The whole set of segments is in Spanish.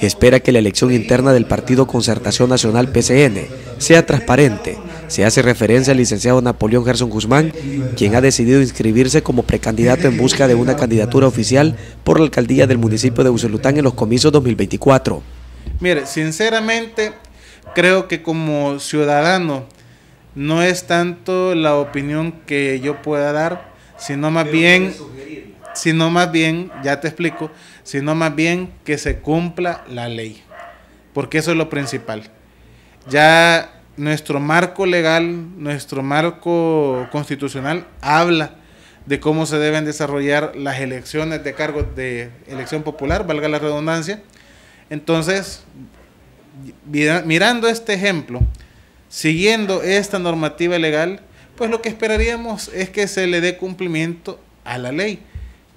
espera que la elección interna del Partido Concertación Nacional PCN sea transparente. Se hace referencia al licenciado Napoleón Gerson Guzmán, quien ha decidido inscribirse como precandidato en busca de una candidatura oficial por la alcaldía del municipio de Usulután en los comicios 2024. Mire, sinceramente creo que como ciudadano no es tanto la opinión que yo pueda dar, sino más bien, sino más bien, ya te explico, sino más bien que se cumpla la ley, porque eso es lo principal. Ya nuestro marco legal, nuestro marco constitucional habla de cómo se deben desarrollar las elecciones de cargos de elección popular, valga la redundancia. Entonces, mirando este ejemplo, siguiendo esta normativa legal, pues lo que esperaríamos es que se le dé cumplimiento a la ley,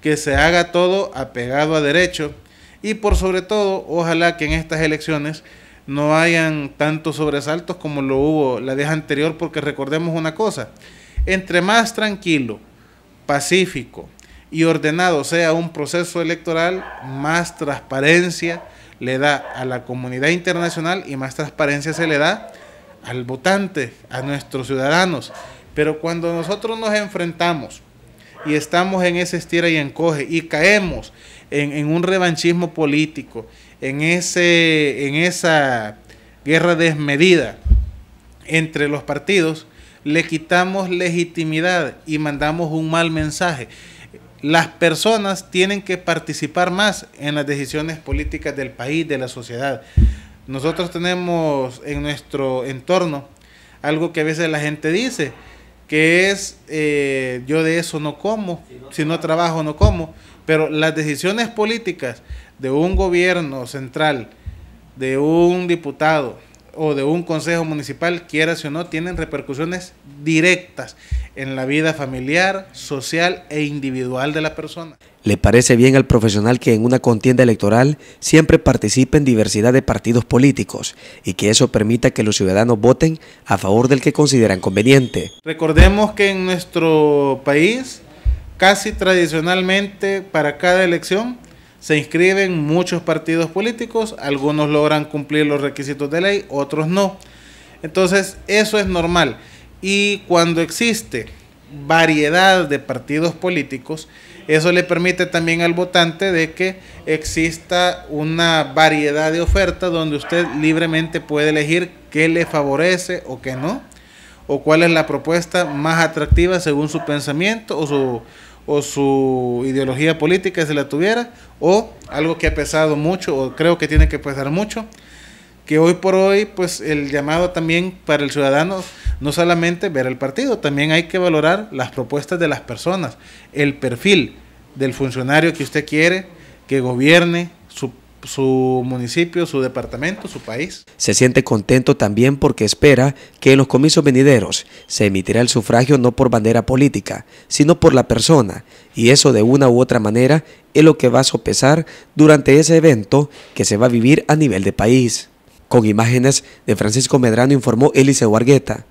que se haga todo apegado a derecho y por sobre todo, ojalá que en estas elecciones no hayan tantos sobresaltos como lo hubo la vez anterior, porque recordemos una cosa, entre más tranquilo, pacífico y ordenado sea un proceso electoral, más transparencia le da a la comunidad internacional y más transparencia se le da al votante, a nuestros ciudadanos. Pero cuando nosotros nos enfrentamos y estamos en ese estira y encoge y caemos en, en un revanchismo político, en, ese, en esa guerra desmedida entre los partidos, le quitamos legitimidad y mandamos un mal mensaje. Las personas tienen que participar más en las decisiones políticas del país, de la sociedad. Nosotros tenemos en nuestro entorno algo que a veces la gente dice, que es eh, yo de eso no como, si no trabajo no como, pero las decisiones políticas de un gobierno central, de un diputado o de un consejo municipal, quieras o no, tienen repercusiones directas en la vida familiar, social e individual de la persona. ¿Le parece bien al profesional que en una contienda electoral siempre participe en diversidad de partidos políticos y que eso permita que los ciudadanos voten a favor del que consideran conveniente? Recordemos que en nuestro país, casi tradicionalmente para cada elección, se inscriben muchos partidos políticos, algunos logran cumplir los requisitos de ley, otros no. Entonces, eso es normal. Y cuando existe variedad de partidos políticos, eso le permite también al votante de que exista una variedad de ofertas donde usted libremente puede elegir qué le favorece o qué no, o cuál es la propuesta más atractiva según su pensamiento o su o su ideología política si la tuviera, o algo que ha pesado mucho, o creo que tiene que pesar mucho, que hoy por hoy, pues el llamado también para el ciudadano, no solamente ver el partido, también hay que valorar las propuestas de las personas, el perfil del funcionario que usted quiere que gobierne su municipio, su departamento, su país. Se siente contento también porque espera que en los comicios venideros se emitirá el sufragio no por bandera política, sino por la persona, y eso de una u otra manera es lo que va a sopesar durante ese evento que se va a vivir a nivel de país. Con imágenes de Francisco Medrano informó Eliseo Argueta.